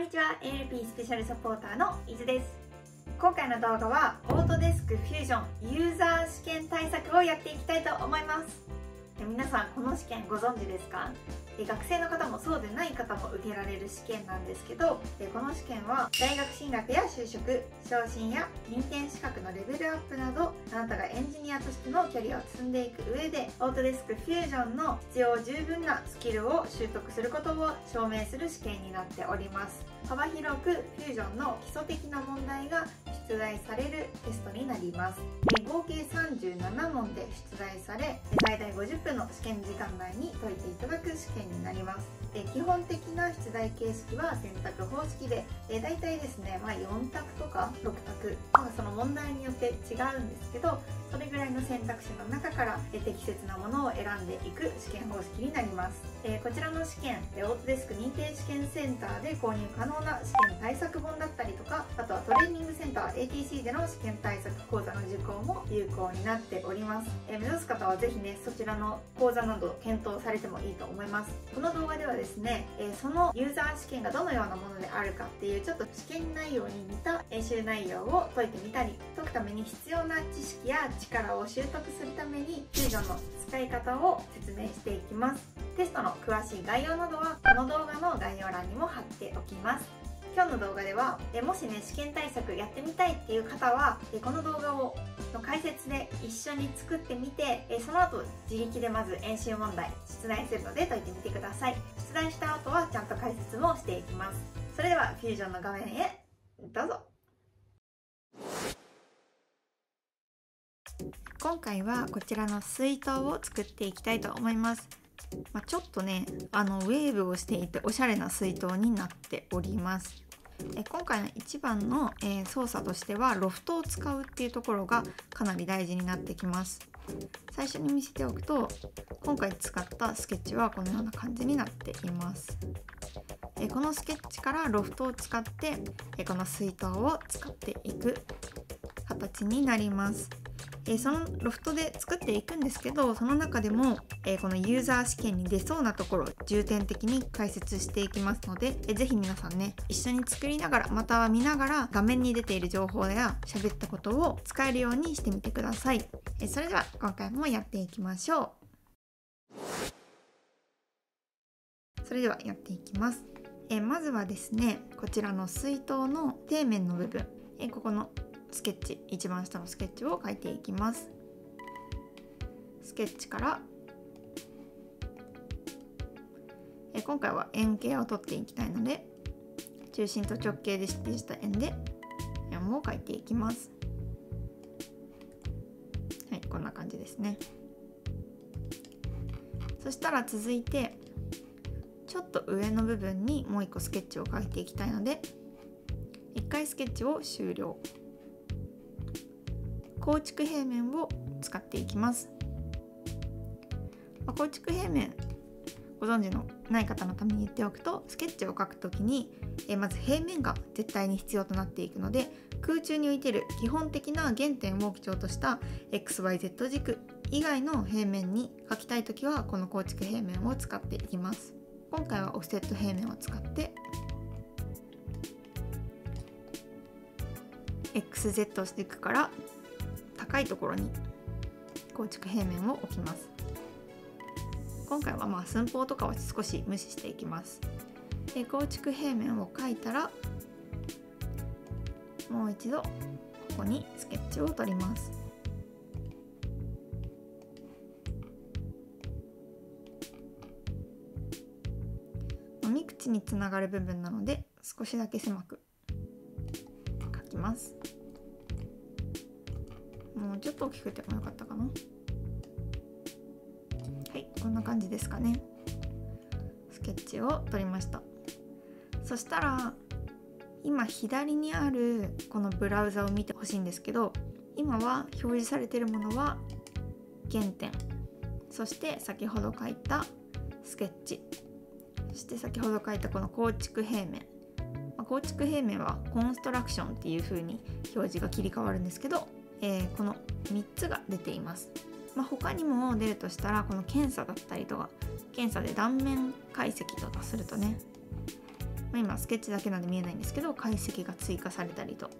んにちは。ALP スペシャルサポーターの伊豆です。今回の動画はオートデスクフュージョンユーザー試験対策をやっていきたいと思います。皆さんこの試験ご存知ですか？学生の方もそうでない方も受けられる試験なんですけどこの試験は大学進学や就職昇進や認定資格のレベルアップなどあなたがエンジニアとしてのキャリアを積んでいく上でオートデスクフュージョンの必要十分なスキルを習得することを証明する試験になっております。幅広くフュージョンの基礎的な問題が出題されるテストになります。合計37問で出題され最大50分の試験時間内に解いていただく試験になります。で基本的な出題形式は選択方式でで大体ですね、まあ、4択とか6択、まあ、その問題によって違うんですけどそれぐらいの選択肢の中から適切なものを選んでいく試験方式になります、こちらの試験オートデスク認定試験センターで購入可能な試験対策本だったりとかあとはトレーニングセンター ATC での試験対策講座の受講も有効になっております、え目指す方はぜひねそちらの講座など検討されてもいいと思います。この動画ではですね、えそのユーザー試験がどのようなものであるかっていうちょっと試験内容に似た演習内容を解いてみたり解くために必要な知識や力を習得するためにフュージョンの使い方を説明していきます。テストの詳しい概要などはこの動画の概要欄にも貼っておきます。今日の動画ではもしね試験対策やってみたいっていう方はこの動画をの解説で一緒に作ってみてその後自力でまず演習問題出題するので解いてみてください。出題した後はちゃんと解説もしていきます。それではフュージョンの画面へどうぞ。今回はこちらの水筒を作っていきたいと思います、まあ、ちょっとねあのウェーブをしていておしゃれな水筒になっております。え今回の一番の、えー、操作としてはロフトを使うっていうところがかなり大事になってきます。最初に見せておくと今回使ったスケッチはこのような感じになっています。えこのスケッチからロフトを使ってえこの水筒を使っていく形になります。えー、そのロフトで作っていくんですけどその中でも、えー、このユーザー試験に出そうなところ重点的に解説していきますので、えー、ぜひ皆さんね一緒に作りながらまたは見ながら画面に出ている情報や喋ったことを使えるようにしてみてください、えそれでは今回もやっていきましょう。それではやっていきます。えまずはですねこちらの水筒の底面の部分。えここのスケッチ一番下のスケッチを描いていきます。スケッチからえ今回は円形を取っていきたいので中心と直径で指定した円で円を描いていきます。はいこんな感じですね。そしたら続いてちょっと上の部分にもう一個スケッチを描いていきたいので1回スケッチを終了。構築平面を使っていきます、まあ、構築平面ご存知のない方のために言っておくとスケッチを描くときにえまず平面が絶対に必要となっていくので空中に浮いてる基本的な原点を基調とした XYZ 軸以外の平面に描きたい時はこの構築平面を使っていきます。今回はオフセット平面を使って XZ 軸から高いところに構築平面を置きます。今回はまあ寸法とかは少し無視していきます。で構築平面を描いたらもう一度ここにスケッチを取ります。飲み口につながる部分なので少しだけ狭く描きます。ちょっと大きくてもよかったかな。はいこんな感じですかね。スケッチを取りました。そしたら今左にあるこのブラウザを見てほしいんですけど今は表示されているものは原点。そして先ほど書いたスケッチ。そして先ほど書いたこの構築平面。ま構築平面はコンストラクションっていう風に表示が切り替わるんですけどえー、この3つが出ています。まあ、他にも出るとしたらこの検査だったりとか検査で断面解析とかするとねまあ、今スケッチだけなんで見えないんですけど解析が追加されたりと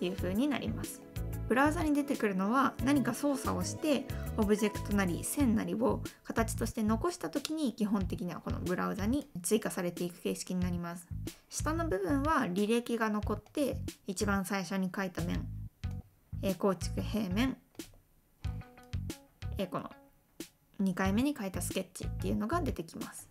いう風になりますブラウザに出てくるのは何か操作をしてオブジェクトなり線なりを形として残した時に基本的にはこのブラウザに追加されていく形式になります下の部分は履歴が残って一番最初に書いた面、構築平面、えこの2回目に書いたスケッチっていうのが出てきます。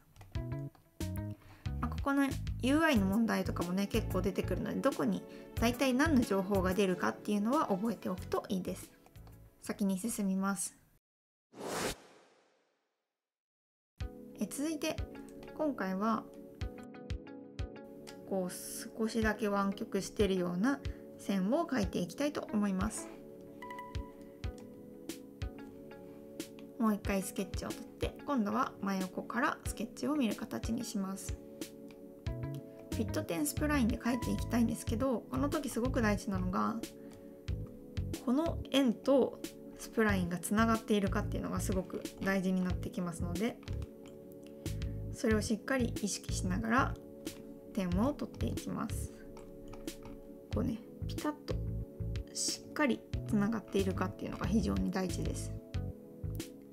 まあこの UI の問題とかもね結構出てくるのでどこに大体何の情報が出るかっていうのは覚えておくといいです。先に進みます。え続いて今回はこう少しだけ湾曲してるような線を描いていきたいと思います。もう一回スケッチを取って今度は真横からスケッチを見る形にします。フィット点スプラインで書いていきたいんですけどこの時すごく大事なのがこの円とスプラインがつながっているかっていうのがすごく大事になってきますのでそれをしっかり意識しながら点を取っていきます。こうねピタッとしっかりつながっているかっていうのが非常に大事です。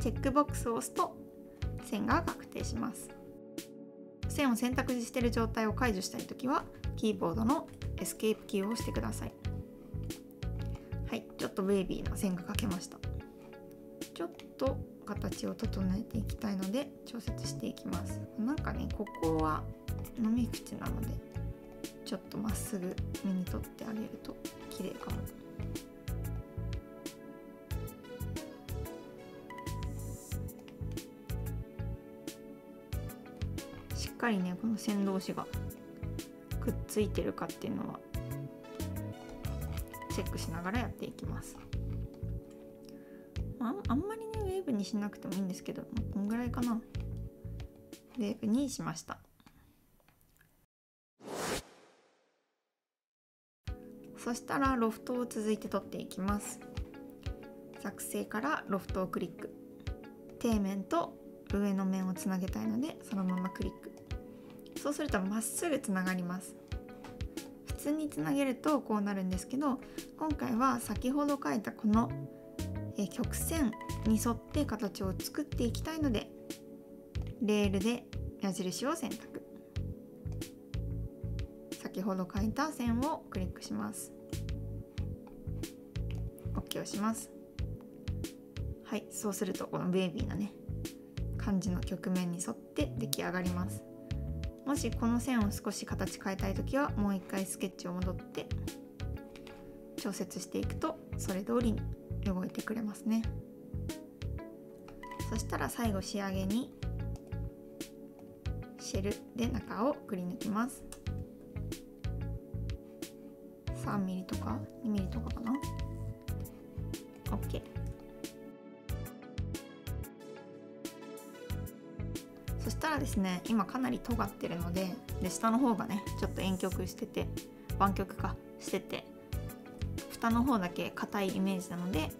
チェックボックスを押すと線が確定します。線を選択している状態を解除したいときはキーボードのエスケープキーを押してください。はいちょっとベイビーな線が描けました。ちょっと形を整えていきたいので調節していきます。なんかねここは飲み口なのでちょっとまっすぐ目に取ってあげると綺麗かも。かりねこの線同士がくっついてるかっていうのはチェックしながらやっていきます。ああんまりねウェーブにしなくてもいいんですけどこんぐらいかな。ウェーブにしました。そしたらロフトを続いて取っていきます。作成からロフトをクリック。底面と上の面をつなげたいのでそのままクリック。そうするとまっすぐつながります。普通につなげるとこうなるんですけど今回は先ほど書いたこの曲線に沿って形を作っていきたいのでレールで矢印を選択。先ほど書いた線をクリックします。OK をします。はいそうするとこのベイビーなね感じの曲面に沿って出来上がります。もしこの線を少し形変えたい時はもう一回スケッチを戻って調節していくとそれ通りに動いてくれますね。そしたら最後仕上げにシェルで中をくり抜きます。3mm とか 2mm とかかな。OK たらですね今かなり尖ってるのでで下の方がねちょっと円曲してて湾曲化してて蓋の方だけ硬いイメージなので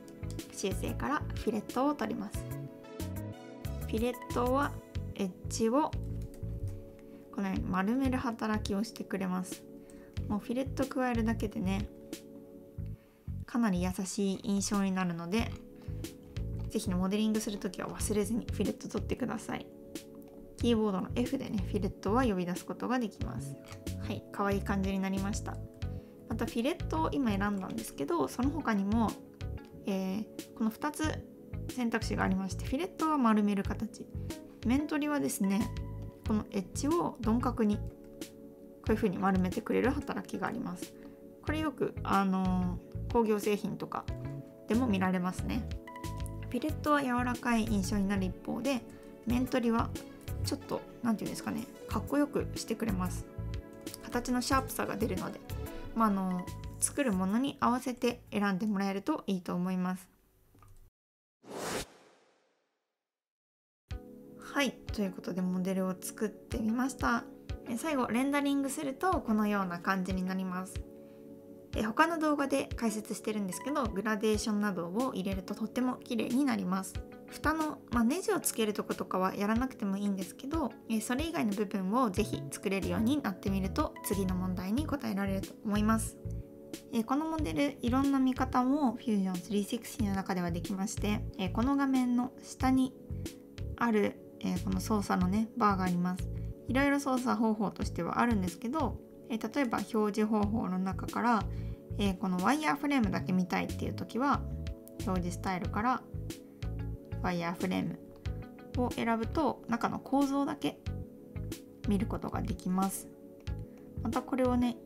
修正からフィレットを取ります。フィレットはエッジをこのように丸める働きをしてくれます。もうフィレット加えるだけでねかなり優しい印象になるので是非ねモデリングする時は忘れずにフィレット取ってください。キーボードの F でねフィレットは呼び出すことができます。はい可愛い感じになりました。またフィレットを今選んだんですけどその他にも、えー、この2つ選択肢がありましてフィレットは丸める形。面取りはですねこのエッジを鈍角にこういう風に丸めてくれる働きがあります。これよくあのー、工業製品とかでも見られますね。フィレットは柔らかい印象になる一方で面取りはちょっと何て言うんですかねかっこよくしてくれます。形のシャープさが出るので、まあ、あの作るものに合わせて選んでもらえるといいと思います。はいということでモデルを作ってみました。最後レンダリングするとこのような感じになります。え他の動画で解説してるんですけどグラデーションなどを入れるととっても綺麗になります。蓋の、まあ、ネジをつけるとことかはやらなくてもいいんですけど、えそれ以外の部分を是非作れるようになってみると次の問題に答えられると思います。えこのモデルいろんな見方も Fusion 360の中ではできまして、えこの画面の下にある、えこの操作のねバーがあります。いろいろ操作方法としてはあるんですけど、え例えば表示方法の中から、えこのワイヤーフレームだけ見たいっていう時は表示スタイルからワイヤーフレームを選ぶと中の構造だけ見ることができます。またこれをね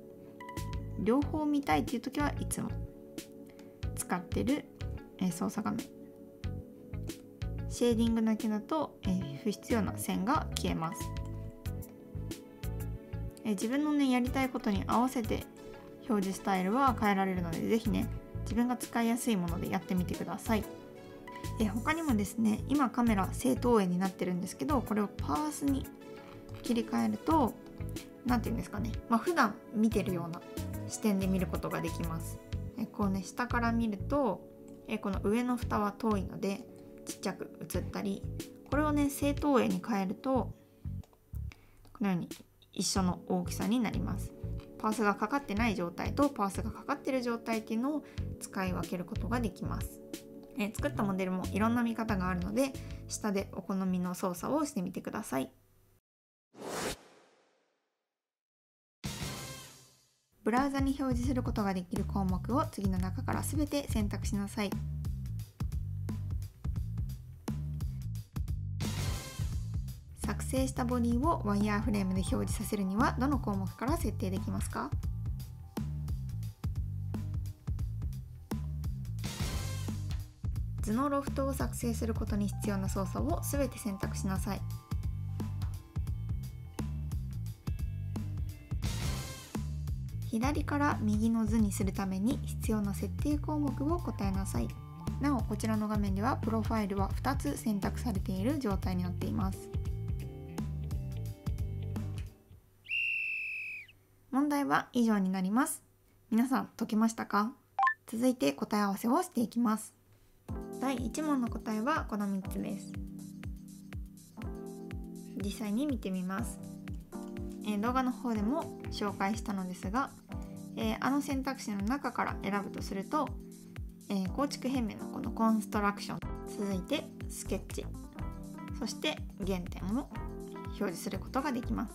両方見たいっていう時はいつも使ってる、え操作画面。シェーディングだけだと、え不必要な線が消えます、え自分のねやりたいことに合わせて表示スタイルは変えられるので是非ね自分が使いやすいものでやってみてください。え他にもですね今カメラ正当円になってるんですけどこれをパースに切り替えると何て言うんですかねまあ普段見てるような視点で見ることができます。えこうね下から見るとえこの上の蓋は遠いのでちっちゃく映ったりこれをね正当円に変えるとこのように一緒の大きさになります。パースがかかってない状態とパースがかかってる状態っていうのを使い分けることができます。え作ったモデルもいろんな見方があるので下でお好みの操作をしてみてください。ブラウザに表示することができる項目を次の中から全て選択しなさい。作成したボディをワイヤーフレームで表示させるにはどの項目から設定できますか？図のロフトを作成することに必要な操作を全て選択しなさい。左から右の図にするために必要な設定項目を答えなさい。なおこちらの画面ではプロファイルは2つ選択されている状態になっています。は以上になります。皆さん解けましたか？続いて答え合わせをしていきます。第1問の答えはこの3つです。実際に見てみます、えー、動画の方でも紹介したのですが、えー、あの選択肢の中から選ぶとすると、えー、構築平面のこのコンストラクション続いてスケッチそして原点を表示することができます。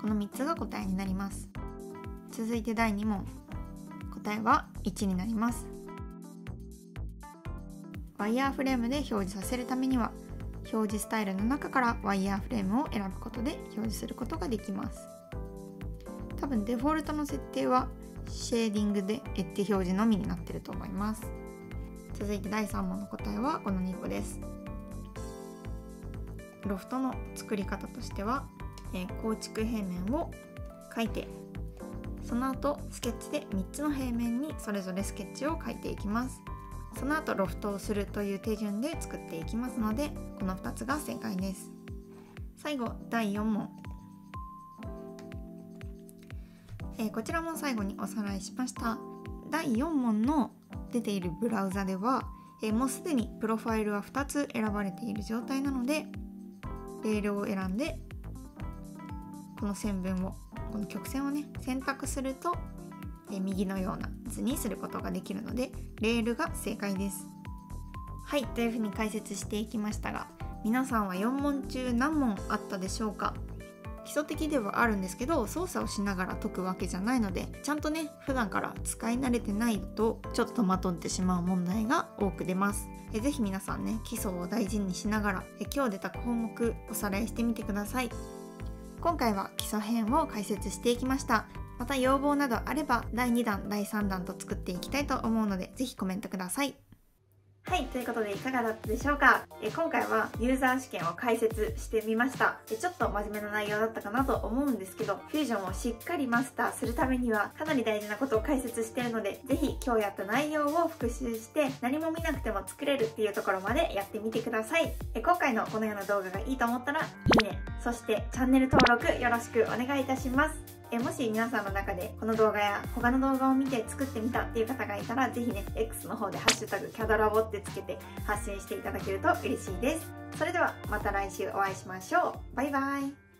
この3つが答えになります。続いて第2問。答えは1になります。ワイヤーフレームで表示させるためには表示スタイルの中からワイヤーフレームを選ぶことで表示することができます。多分デフォルトの設定はシェーディングでエッジ表示のみになってると思います。続いて第3問の答えはこの2個です。ロフトの作り方としては、え、構築平面を書いてその後スケッチで3つの平面にそれぞれスケッチを書いていきます。その後ロフトをするという手順で作っていきますのでこの2つが正解です。最後第4問、えー、こちらも最後におさらいしました。第4問の出ているブラウザでは、えー、もうすでにプロファイルは2つ選ばれている状態なのでレールを選んでこの線分をこの曲線をね選択すると右のような図にすることができるのでレールが正解です。はいというふうに解説していきましたが皆さんは4問中何問あったでしょうか？基礎的ではあるんですけど操作をしながら解くわけじゃないのでちゃんとね普段から使い慣れてないとちょっとまとってしまう問題が多く出ます。えぜひ皆さんね基礎を大事にしながらえ今日出た項目おさらいしてみてください。今回は基礎編を解説していきました。また要望などあれば第2弾第3弾と作っていきたいと思うので是非コメントください。はいということでいかがだったでしょうか？え今回はユーザー試験を解説してみました。えちょっと真面目な内容だったかなと思うんですけどフュージョンをしっかりマスターするためにはかなり大事なことを解説してるので是非今日やった内容を復習して何も見なくても作れるっていうところまでやってみてください。え今回のこのような動画がいいと思ったらいいねそしてチャンネル登録よろしくお願いいたします。えもし皆さんの中でこの動画や他の動画を見て作ってみたっていう方がいたら是非ね X の方で「ハッシュタグキャドラボ」ってつけて発信していただけると嬉しいです。それではまた来週お会いしましょう。バイバイ。